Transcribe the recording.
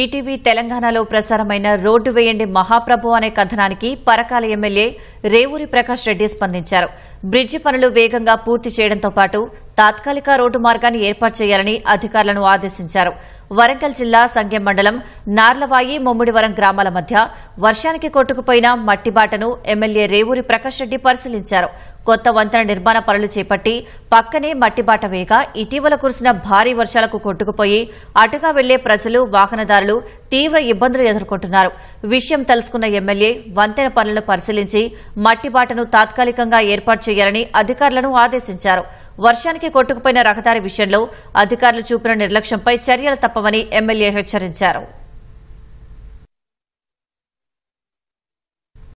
ETV తెలంగాణలో ప్రసారమైన road వేయండి మహాప్రభు అనే కథనానికి పరకాల ఎమ్మెల్యే రేవూరి ప్రకాష్ రెడ్డి స్పందించారు. బ్రిడ్జి పనులు వేగంగా పూర్తి చేయడంతో పాటు తాత్కాలిక రోడ్డు మార్గాన్ని ఏర్పాటు చేయాలని అధికారులను ఆదేశించారు. వరంగల్ జిల్లా సంగెం మండలం నార్లవాయి ముమ్మిడివరం గ్రామాల మధ్య వర్షానికి కొట్టుకుపోయిన మట్టిబాటను ఎమ్మెల్యే రేవూరి ప్రకాష్ రెడ్డి పరిశీలించారు. కొత్త వంతెన నిర్మాణ పనులు చేపట్టి పక్కనే మట్టిబాట వేగా ఇటీవల కురిసిన భారీ వర్షాలకు కొట్టుకుపోయి అటుగా వెళ్ళే ప్రజలు వాహనదారులు తీవ్ర ఇబ్బందులు ఎదుర్కొంటున్నారు. విషయం తెలుసుకున్న ఎమ్మెల్యే వంతెన పనులను పరిశీలించి మట్టిబాటను తాత్కాలికంగా ఏర్పాటు చేయాలని అధికారులను ఆదేశించారు. వర్షానికి కొట్టుకుపోయిన రహదారి విషయంలో అధికారులు చూపిన నిర్లక్ష్యంపై చర్యలు తప్పవని ఎమ్మెల్యే హెచ్చరించారు.